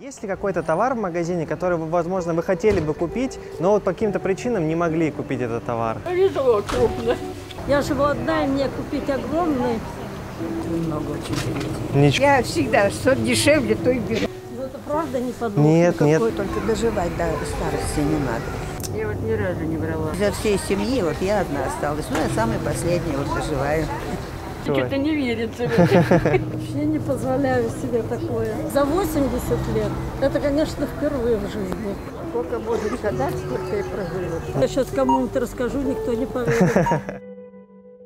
Есть ли какой-то товар в магазине, который, возможно, вы хотели бы купить, но вот по каким-то причинам не могли купить этот товар? Везло крупно. Я живу одна, и мне купить огромный. Ничего. Я всегда, что дешевле, то и беру. Ну, это правда не подумал. Нет, нет. Какой только доживать до старости не надо. Я вот ни разу не брала. Для всей семьи вот я одна осталась. Ну, я самая последняя вот доживаю. Что-то не верится. это. Вообще не позволяю себе такое. За 80 лет. Это, конечно, впервые в жизни. Сколько будет гадать, сколько и проживет. Я сейчас кому-нибудь расскажу, никто не поверит.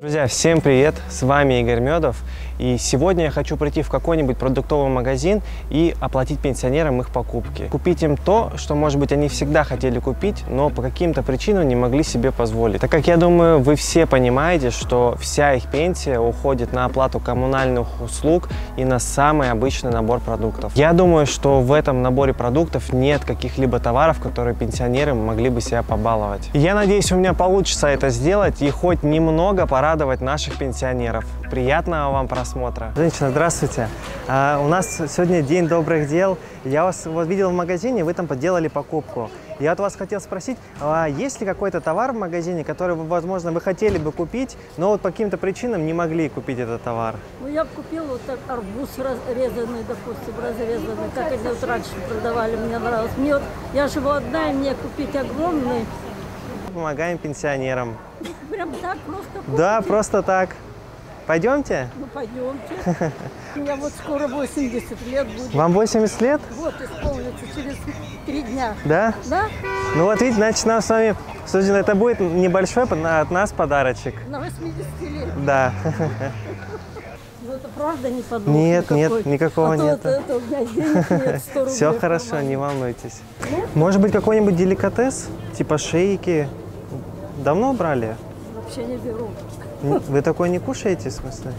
Друзья, всем привет! С вами Игорь Медов. И сегодня я хочу прийти в какой-нибудь продуктовый магазин и оплатить пенсионерам их покупки. Купить им то, что, может быть, они всегда хотели купить, но по каким-то причинам не могли себе позволить. Так как я думаю, вы все понимаете, что вся их пенсия уходит на оплату коммунальных услуг и на самый обычный набор продуктов. Я думаю, что в этом наборе продуктов нет каких-либо товаров, которые пенсионеры могли бы себя побаловать. Я надеюсь, у меня получится это сделать и хоть немного порадовать наших пенсионеров. Приятного вам просмотра. Женщина, здравствуйте. А, у нас сегодня день добрых дел. Я вас вот видел в магазине, вы там поделали покупку. Я от вас хотел спросить, а есть ли какой-то товар в магазине, который, вы, возможно, вы хотели бы купить, но вот по каким-то причинам не могли купить этот товар? Ну, я бы купила вот так арбуз разрезанный, допустим, разрезанный, как они вот раньше продавали, мне нравилось. Мне вот, я живу одна, и мне купить огромный, Помогаем пенсионерам. прям так просто Да, просто так. Пойдемте? Ну, пойдемте. Мне вот скоро 80 лет будет. Вам 80 лет? Вот исполнится через три дня. Да? Да? Ну вот видите, значит, нам с вами, слушайте, это будет небольшой от нас подарочек. На 80 лет. Да. Ну, это правда не Нет, нет, никакого а то нету. Это, это у меня денег нет, 100 рублей. Все хорошо, не волнуйтесь. Может быть, какой-нибудь деликатес, типа шейки? Давно брали? Вообще не беру. Вы такое не кушаете, в смысле?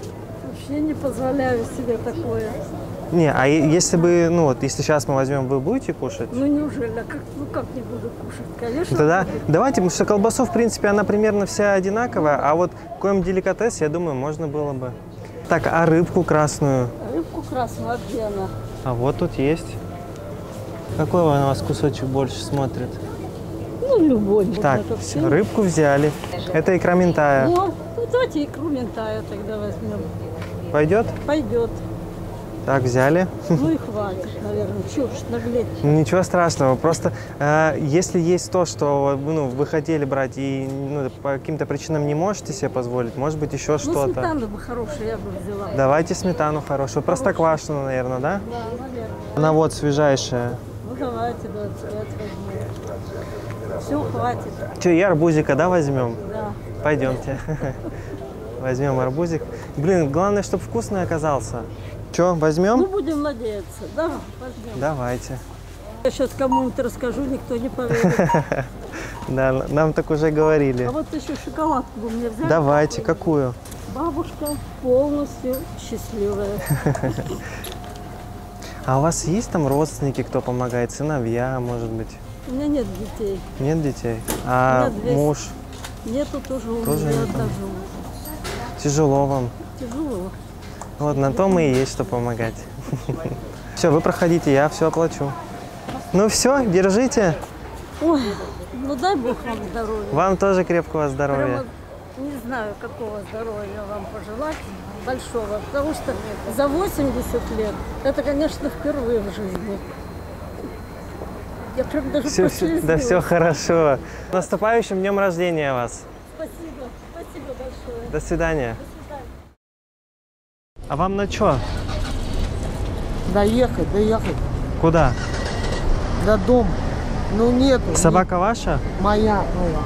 Вообще не позволяю себе такое. Не, а если бы, ну вот, если сейчас мы возьмем, вы будете кушать? Ну неужели? А как, ну как не буду кушать? Конечно. Тогда буду. давайте, потому что колбасу, в принципе, она примерно вся одинаковая, а вот какой-нибудь деликатес, я думаю, можно было бы. Так, а рыбку красную? Рыбку красную, а где она? А вот тут есть. Какой у вас кусочек больше смотрит? Ну, любой. Так, все, рыбку взяли. Это икра минтая. Ну, ну, давайте икру ментая тогда возьмем. Пойдет? Пойдет. Так, взяли. Ну и хватит, наверное. Чего ж наглеть? Ничего страшного. Просто э, если есть то, что ну, вы хотели брать и ну, по каким-то причинам не можете себе позволить, может быть еще Ну, что-то. сметана бы хорошая, я бы взяла. Давайте сметану хорошую. Простоквашину, наверное, да? Да, наверное. Она вот свежайшая. Ну, давайте 25 возьмем. Все, хватит. Че, и арбузика, да, возьмем? Да. Пойдемте. Возьмем арбузик. Блин, главное, чтобы вкусный оказался. Че, Ну, возьмем? будем надеяться. Да, возьмем. Давайте. Я сейчас кому-нибудь расскажу, никто не поверит. Да, нам так уже говорили. А вот еще шоколадку бы мне взяли. Давайте, какую? Бабушка полностью счастливая. А у вас есть там родственники, кто помогает? Сыновья, может быть? У меня нет детей. Нет детей? А две муж? Нету тоже у Тоже меня нету. одна живу. Тяжело вам. Тяжело. Вот на то мы и есть, что помогать. Все, вы проходите, я все оплачу. Ну все, держите. Ой, ну дай Бог вам здоровья. Вам тоже крепкого Прямо здоровья. не знаю, какого здоровья вам пожелать большого, потому что за 80 лет это, конечно, впервые в жизни. Я прям даже Все, да прослезилась. все хорошо. Наступающим днем рождения вас. Спасибо, спасибо большое. До свидания. А вам на что? Доехать, доехать Куда? до дома. Ну нету. Собака ваша? не- моя, моя.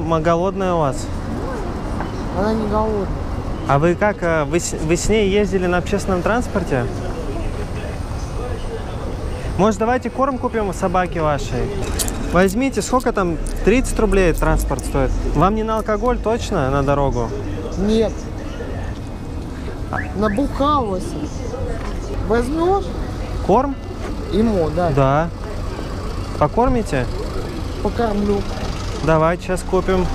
Она голодная у вас? Она не голодная. А вы как, э, вы, вы с ней ездили на общественном транспорте? Может, давайте корм купим собаке вашей? Возьмите, сколько там? 30 рублей транспорт стоит. Вам не на алкоголь точно на дорогу? Нет. Набухалась. Возьмешь Корм? ему, да, Да. Покормите? покормлю. Давайте сейчас купим.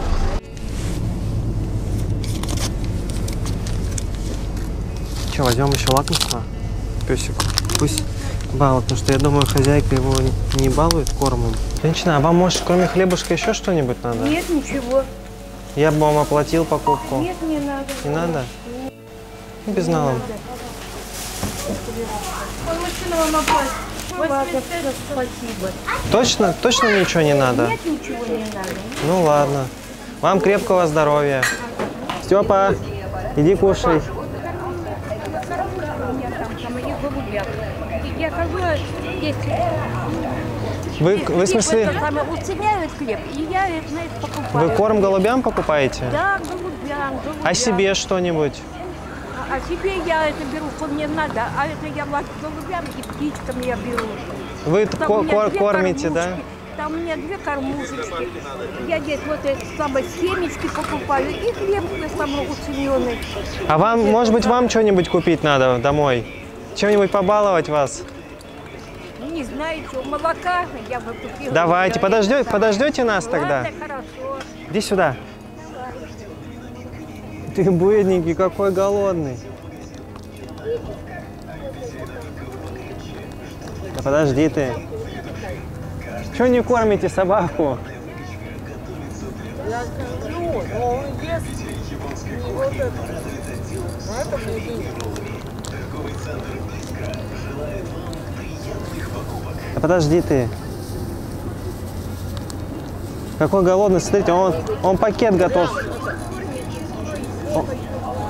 Че, возьмем еще лакомство? Песику. Пусть балла, потому что я думаю, хозяйка его не- балует кормом. Женщина, а вам, может, кроме хлебушка еще что-нибудь надо? Нет, ничего. Я бы вам оплатил покупку. Нет, не надо. Не надо? Ну, Без налога. Ладно, всё, спасибо. Точно? Точно ничего не надо? Нет, ничего не надо. Ну ладно. Вам крепкого здоровья. Степа, иди кушай. Я хожу, если Вы, вы в смысле, это самое, уценяют хлеб, и я знаете, покупаю. вы корм голубям покупаете? Да, голубям, голубям. А себе что-нибудь? А себе я это беру, что мне надо, а это я влажу голубям и птичкам я беру. Вы Там ко- у меня ко- две кормите, да? Там у меня две кормушечки. Я здесь вот эти самые семечки покупаю и хлеб самый уцененный. А вам, может быть, вам что-нибудь купить надо домой? Чем-нибудь побаловать вас? Не знаю, что, молока я бы купила. Давайте, подождете, это подождете нас Ладно, тогда? хорошо. Иди сюда. Ты бедненький, какой голодный. Да подожди ты. Чего не кормите собаку? Я кормлю, но он ест не вот это. А это мне деньги. Да подожди ты. Какой голодный, смотрите, он, он пакет готов.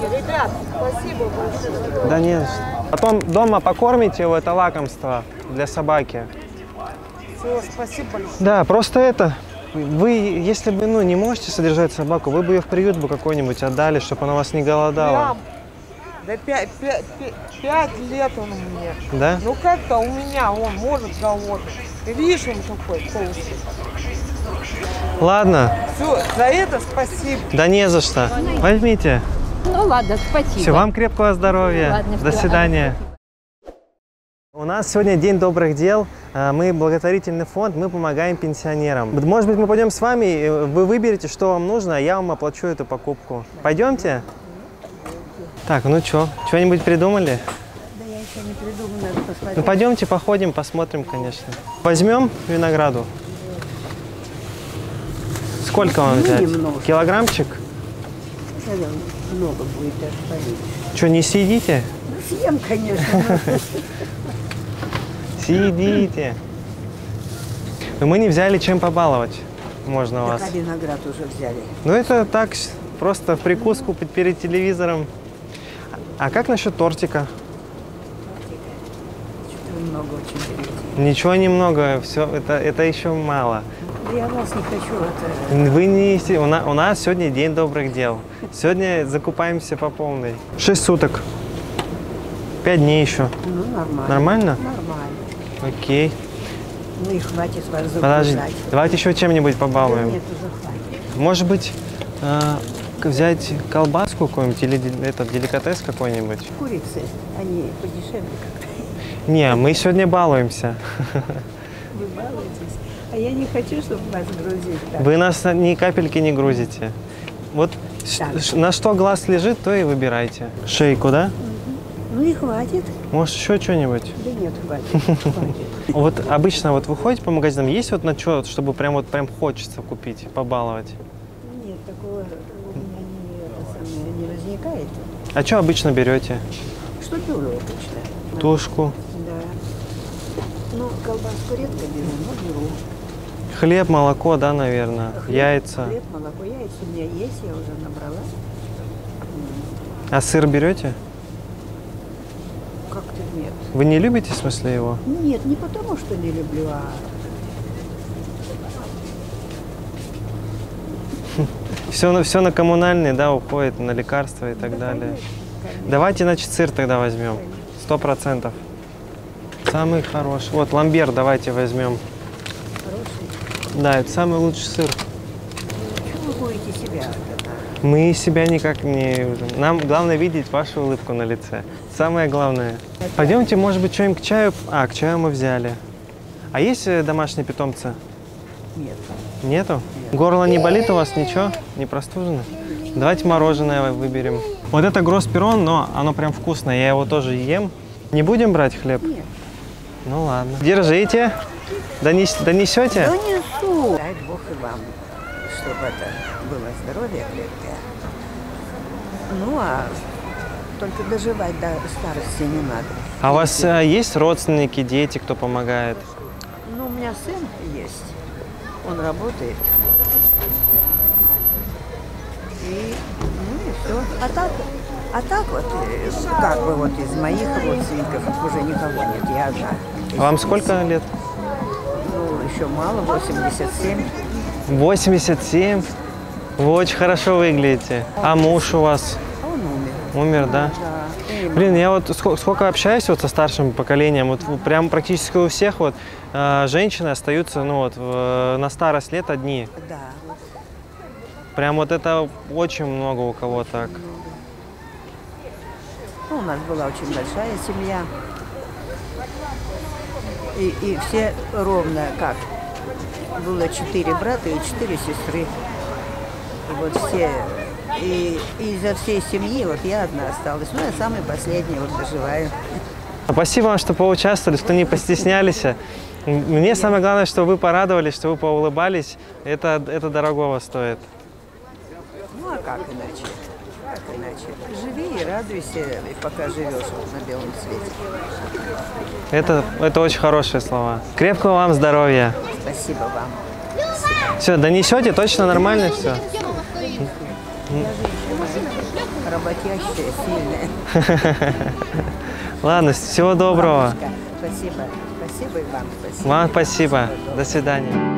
Ребят, спасибо большое. Да нет. Потом дома покормите его, это лакомство для собаки. Все, спасибо большое. Да, просто это. Вы, если бы, ну, не можете содержать собаку, вы бы ее в приют бы какой-нибудь отдали, чтобы она вас не голодала. Прям. Да пять, пять, пять, лет он мне. Да? Ну как-то у меня он может голодный. Видишь, он какой толстый. Ладно, Все, за это спасибо. да не за что. Возьмите. Ну ладно, спасибо. Все, вам крепкого здоровья. Ладно, До всё. свидания. У нас сегодня День добрых дел. А, Мы благотворительный фонд, мы помогаем пенсионерам. Может быть, мы пойдем с вами, вы выберете, что вам нужно, а я вам оплачу эту покупку. Пойдемте? Так, ну что, что-нибудь придумали? Да я еще не придумала, надо посмотреть. Ну пойдемте походим, посмотрим, конечно. Возьмем винограду. Сколько вам взять? немного. Килограммчик? Много будет даже. Что, не съедите? Ну, съем, конечно. Съедите. Но мы не взяли чем побаловать. Можно вас. виноград уже взяли. Ну это так, просто прикуску пе- перед телевизором. А как насчет тортика? Что-то много очень. Ничего немного, все, это, это еще мало. Да я вас не хочу это. Вы не у, на- у нас сегодня день добрых дел. Сегодня закупаемся по полной. Шесть суток. Пять дней еще. Ну, нормально. Нормально? Нормально. Окей. Ну и хватит вас Подожди. Давайте еще чем-нибудь Да побалуем. нет, уже хватит. Может быть, а, взять колбаску какую-нибудь или этот деликатес какой-нибудь? Курицы, они подешевле как Не, мы сегодня балуемся. вы балуетесь. А я не хочу, чтобы вас грузить так. Вы нас ни капельки не грузите. Вот Так. на что глаз лежит, то и выбирайте. Шейку, да? Ну и хватит. Может, еще что-нибудь? Да нет, хватит. хватит. Вот обычно вот вы ходите по магазинам, есть вот на что, чтобы прям вот прям хочется купить, побаловать? Нет, такого у меня не, это самое, возникает. А что обычно берете? Что беру обычно? Тушку, Да. Ну, колбаску редко беру, но беру. хлеб, молоко, да, наверное, Хлеб, яйца. Хлеб, молоко, яйца у меня есть, я уже набрала. А сыр берете? Как-то нет. Вы не любите, в смысле, его? Нет, не потому, что не люблю, а Все на, все на коммунальные, да, уходит, на лекарства и так далее. Давайте, значит, сыр тогда возьмем. Сто процентов. Самый хороший. Вот, ламбер давайте возьмем. хороший. Да, это самый лучший сыр. Чего вы будете себя? Мы себя никак не... Нам главное видеть вашу улыбку на лице. Самое главное. Пойдемте, может быть, что-нибудь к чаю... А, к чаю мы взяли. А есть э, домашние питомцы? Нет. Нету? Горло не болит у вас? Ничего? Не простужено? Давайте мороженое выберем. Вот это гросс-перон, но оно прям вкусное. Я его тоже ем. Не будем брать хлеб? Нет. Ну ладно. Держите. Донес- донесете? Ну, несу. Дай Бог и вам, чтобы это было здоровье крепкое. Ну, а только доживать до старости не надо. А у вас э, есть родственники, дети, кто помогает? Ну, у меня сын есть. Он работает. И, ну и все. А так, а так вот, э, как бы вот из моих родственников уже никого нет. Я одна. А Вам сколько лет? Ну, еще мало, 87. 87. Вы очень хорошо выглядите. А муж у вас А он умер. умер, да? Да. Блин, я вот ско- сколько общаюсь вот со старшим поколением, вот прям практически у всех вот э, женщины остаются, ну вот в- на старость лет одни. Да. Прям вот это очень много у кого так. Ну, у нас была очень большая семья. И, и все ровно как. Было четыре брата и четыре сестры. И вот все. И, и изо всей семьи вот я одна осталась. Ну, я самый последний, вот доживаю. Спасибо вам, что поучаствовали, что не постеснялись. Мне самое главное, что вы порадовались, что вы поулыбались. Это, это дорогого стоит. Ну, а как иначе? Как иначе? Живи и радуйся, и пока живешь вот на белом свете. Это, это очень хорошие слова. Крепкого вам здоровья. Спасибо вам. Все, донесете, точно нормально все? Работящая, сильная. Ладно, всего доброго. Спасибо. Спасибо и вам. Спасибо. Вам спасибо. До свидания.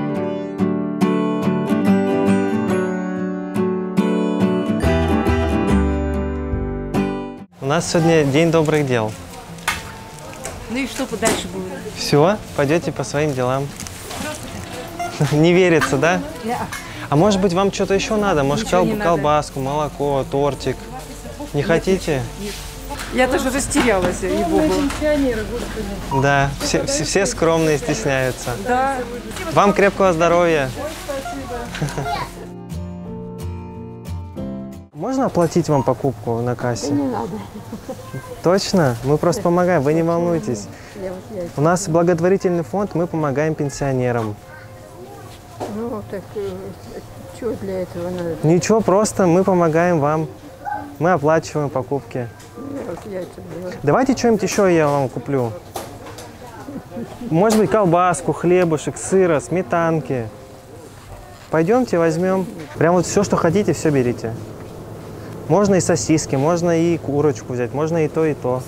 У нас сегодня день добрых дел. Ну и что дальше будет? Все, пойдете по своим делам. Не верится, да? А может быть, вам что-то еще надо? Может, кол- надо. колбаску, молоко, тортик? Не хотите? Я даже растерялась, ей-богу. Да, все, все, все скромные стесняются. Да. Вам крепкого здоровья. Можно оплатить вам покупку на кассе? не надо. Точно? Мы просто помогаем, вы не волнуйтесь. У нас благотворительный фонд, мы помогаем пенсионерам. Ну, так что для этого надо? Ничего, просто мы помогаем вам. Мы оплачиваем покупки. Давайте что-нибудь еще я вам куплю. Может быть, колбаску, хлебушек, сыра, сметанки. Пойдемте, возьмем. Прям вот все, что хотите, все берите. Можно и сосиски, можно и курочку взять, можно и то, и то.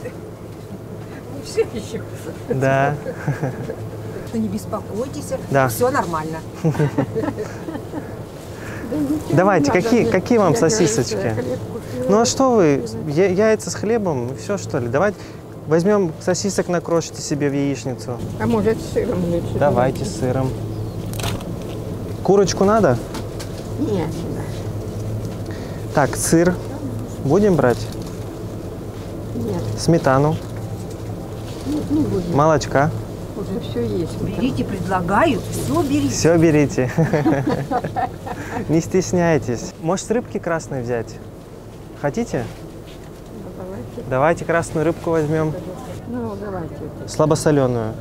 Все Да. Не беспокойтесь, Да. все нормально. Давайте, какие, какие вам сосисочки? Ну а что вы, яйца с хлебом, все что ли? Давайте возьмем сосисок, накрошите себе в яичницу. А может, с сыром лучше? Давайте с сыром. Курочку надо? Нет, Так, сыр будем брать? нет, Сметану, не будем. молочка. Уже все есть. Берите, предлагаю, все берите. Все берите. Не стесняйтесь. Может, рыбки красной взять? Хотите? Давайте красную рыбку возьмем. Ну, давайте. Слабосоленую.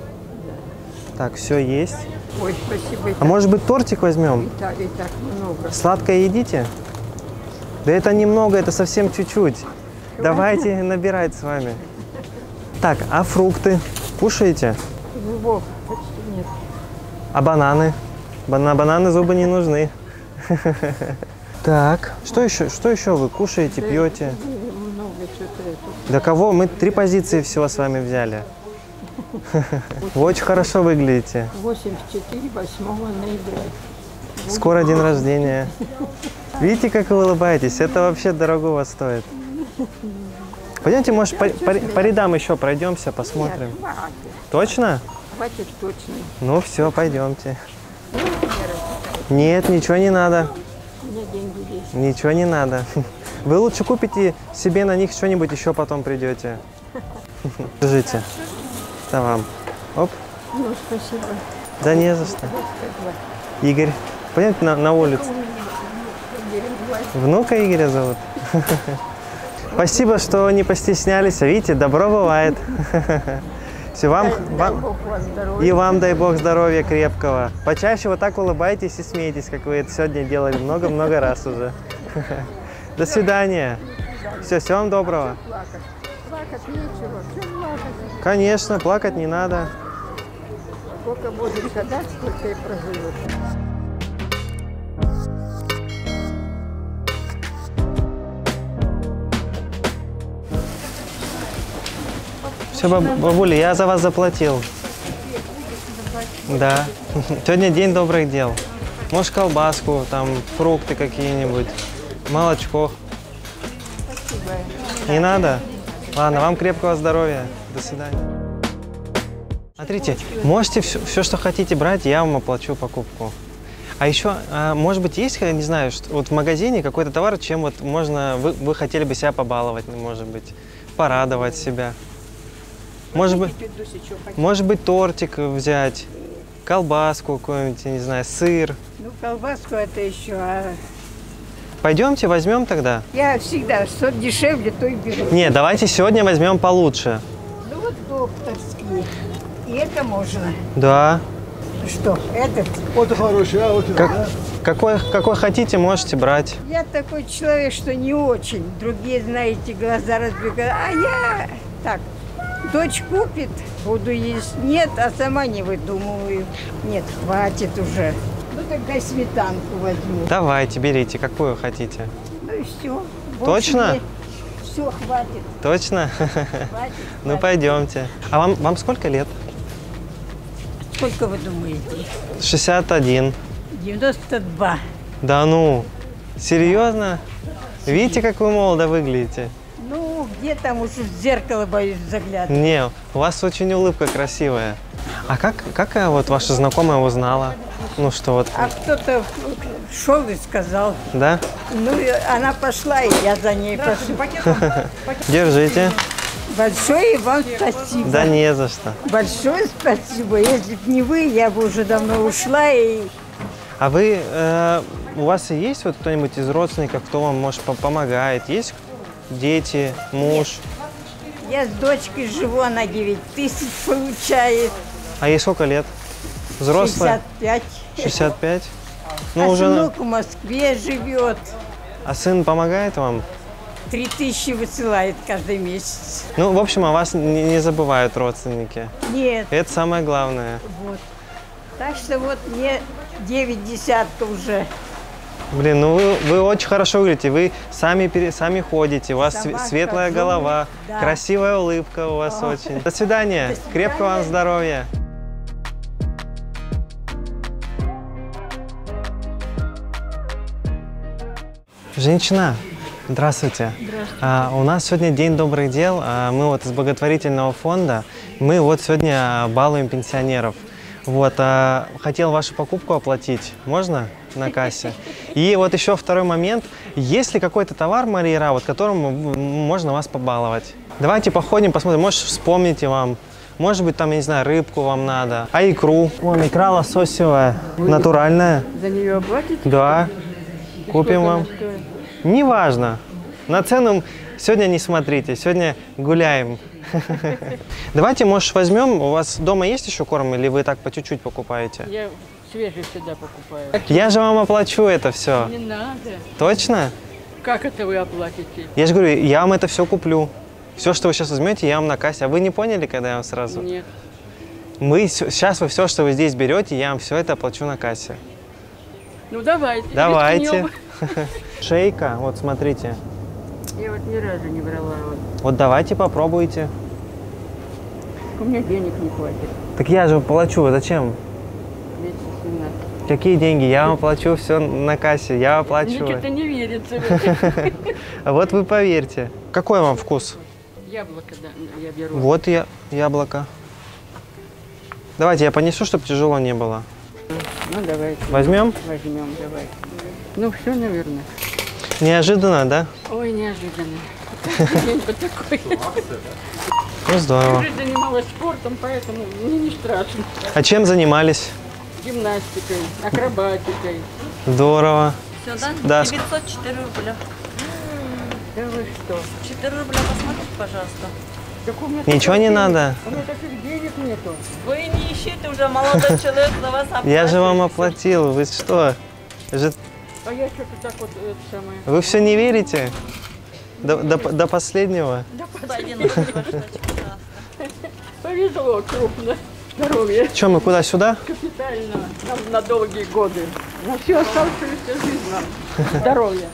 Так, все есть. Ой, спасибо. А может быть, тортик возьмем? и так, и так много. Сладкое едите? Да это немного, это совсем чуть-чуть. Давайте набирать с вами. Так, а фрукты кушаете? Зубов почти нет. А бананы? Ба- На бананы зубы не нужны. Так, что еще, что еще вы кушаете, пьете? Для кого? Мы три позиции всего с вами взяли. Вы очень хорошо выглядите. 84, 8 ноября. Скоро день рождения. Видите, как вы улыбаетесь? Это вообще дорогого стоит. Пойдемте, может, по, по- по рядам еще пройдемся, посмотрим. Точно? Хватит точно. Ну все, пойдемте. Нет, ничего не надо. Ничего не надо. Вы лучше купите себе на них что-нибудь, еще потом придете. Держите. Это вам. Оп. Ну, спасибо. Да не за что. Игорь. Пойдемте на, на улицу. Внука Игоря зовут. Спасибо, что не постеснялись. Видите, добро бывает. Все, вам, Дай вам Бог вам здоровья. и вам дай бог здоровья крепкого. Почаще вот так улыбайтесь и смейтесь, как вы это сегодня делали много-много раз уже. До свидания. Все, всего вам доброго. Плакать нечего. Плакать? Конечно, плакать не надо. Сколько будет гадать, сколько и проживет. Все, бабуля, я за вас заплатил. Да. Сегодня день добрых дел. Может, колбаску, там, фрукты какие-нибудь, молочко. Не надо? Ладно, вам крепкого здоровья. До свидания. Смотрите, можете все, что хотите брать, я вам оплачу покупку. А еще, а, может быть, есть, я не знаю, что, вот в магазине какой-то товар, чем вот можно, вы, вы хотели бы себя побаловать, ну, может быть, порадовать себя. Может быть, может быть, тортик взять, колбаску какую-нибудь, я не знаю, сыр. Ну, колбаску это еще, а Пойдемте, возьмем тогда. я всегда, что дешевле, то и беру. Не, давайте сегодня возьмем получше. Ну, вот докторские. И это можно. Да. Что, этот? Как- какой, какой хотите, можете брать. Я такой человек, что не очень. Другие, знаете, глаза разбегают. А я так, дочь купит, буду есть. Нет, а сама не выдумываю. Нет, хватит уже. Ну, тогда сметанку возьму. Давайте, берите, какую хотите. Ну и все. Точно? Все, хватит, Точно? хватит. Ну, хватит. пойдемте. А вам, вам сколько лет? Сколько вы думаете? 61. 92. Да ну, серьезно? Видите, как вы молодо выглядите? Где там уж в зеркало боюсь заглядывать. Не, у вас очень улыбка красивая. А как, как э, вот ваша знакомая узнала? Ну что вот, А кто-то шел и сказал. да? Ну, она пошла, и я за ней пошла. Держите. Большое вам спасибо. Да не за что. Большое спасибо. Если бы не вы, я бы уже давно ушла. И А вы, э, у вас есть вот кто-нибудь из родственников, кто вам, может, по- помогает? Есть дети, муж? я с дочкой живу, она 9 тысяч получает. А ей сколько лет? Взрослая? 65. 65? а Ну, уже... на- сынок в Москве живет. А сын помогает вам? 3 тысячи высылает каждый месяц. Ну, в общем, о вас не, не забывают родственники. Нет, Это самое главное. вот. Так что вот мне 9 десятков уже. Блин, ну вы, вы очень хорошо выглядите, вы сами, сами ходите, у вас Сама светлая голова, да. красивая улыбка у вас О. очень. До свидания, До крепкого вам свидания. здоровья. Женщина, здравствуйте. А, у нас сегодня День добрых дел. А, мы вот из благотворительного фонда. Мы вот сегодня балуем пенсионеров. Вот, а, хотел вашу покупку оплатить. Можно на кассе? И вот еще второй момент. Есть ли какой-то товар, Мария вот которому в- можно вас побаловать? Давайте походим, посмотрим. Может, вспомните вам. Может быть, там, я не знаю, рыбку вам надо. А икру? Вон, икра лососевая, натуральная. За нее оплатите? Да. Купим вам. Неважно. На цену сегодня не смотрите, сегодня гуляем. Давайте, может, возьмем. У вас дома есть еще корм или вы так по чуть-чуть покупаете? Я свежий всегда покупаю. Я же вам оплачу это все. Не надо. Точно? Как это вы оплатите? Я же говорю, я вам это все куплю. Все, что вы сейчас возьмете, я вам на кассе. А вы не поняли, когда я вам сразу? Нет. Мы сейчас вы все, что вы здесь берете, я вам все это оплачу на кассе. Ну давайте. Давайте. Шейка, вот смотрите. Я вот ни разу не брала. Вот. Вот давайте попробуйте. У меня денег не хватит. Так я же плачу, а зачем? Месяц 17. Какие деньги? Я вам плачу все на кассе, я Мне оплачу. что-то не верится. А вот вы поверьте. Какой вам вкус? Яблоко, да, я беру. Вот я, яблоко. Давайте я понесу, чтобы тяжело не было. Ну давайте. Возьмем? Возьмем, давай. Ну все, наверное. Неожиданно, да? Ой, неожиданно. Такой. Ну, здорово. Уже занималась спортом, поэтому мне не страшно. А чем занимались? Гимнастикой, акробатикой. Здорово. Все, да? Да, ск- 904 рубля. Да вы что? 4 рубля посмотрите, пожалуйста. Так у меня Ничего не надо? У меня таких денег нету. Ви не ищите уже, молодой человек за вас Я же вам оплатил, вы что? Же- А я что-то так вот это самое. Вы все не верите? До, до, до последнего? Значок, пожалуйста. Повезло крупно. Здоровье Че, мы куда, сюда? капитально нам на долгие годы. На всю оставшуюся жизнь нам. Здоровья.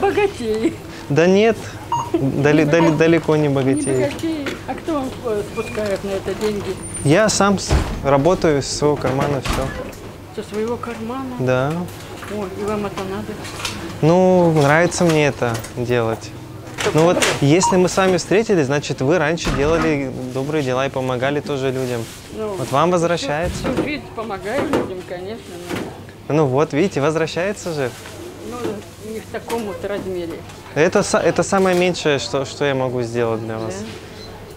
Богатей. Да нет, дали- дали- далеко не Не богатею. богатей. А кто вам спускает на это деньги? Я сам работаю из своего кармана, все. Со своего кармана? Да. Ой, и вам это надо? Ну, нравится мне это делать. Ну вот, если мы с вами встретились, значит, вы раньше делали добрые дела и помогали тоже людям. Ну, Вот вам возвращается. Всю жизнь помогаю людям, конечно, но Ну вот, видите, возвращается же. ну, не в таком вот размере. Это, это самое меньшее, что, что я могу сделать для вас.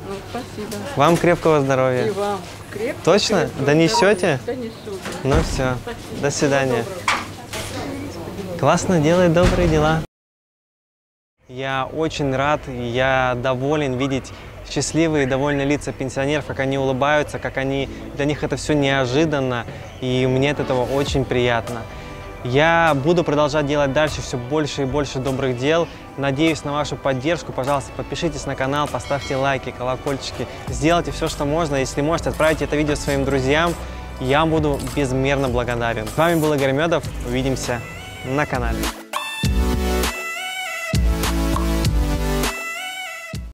Ну, спасибо. Вам крепкого И здоровья. вам крепко. Точно? крепкого Донесете? Донесу. Ну все, Спасибо. до свидания. Классно делает добрые дела. Я очень рад, я доволен видеть счастливые и довольные лица пенсионеров, как они улыбаются, как они, для них это все неожиданно, и мне от этого очень приятно. Я буду продолжать делать дальше все больше и больше добрых дел. Надеюсь на вашу поддержку. Пожалуйста, подпишитесь на канал, поставьте лайки, колокольчики. Сделайте все, что можно. Если можете, отправьте это видео своим друзьям. Я буду безмерно благодарен. С вами был Игорь Медов. Увидимся на канале.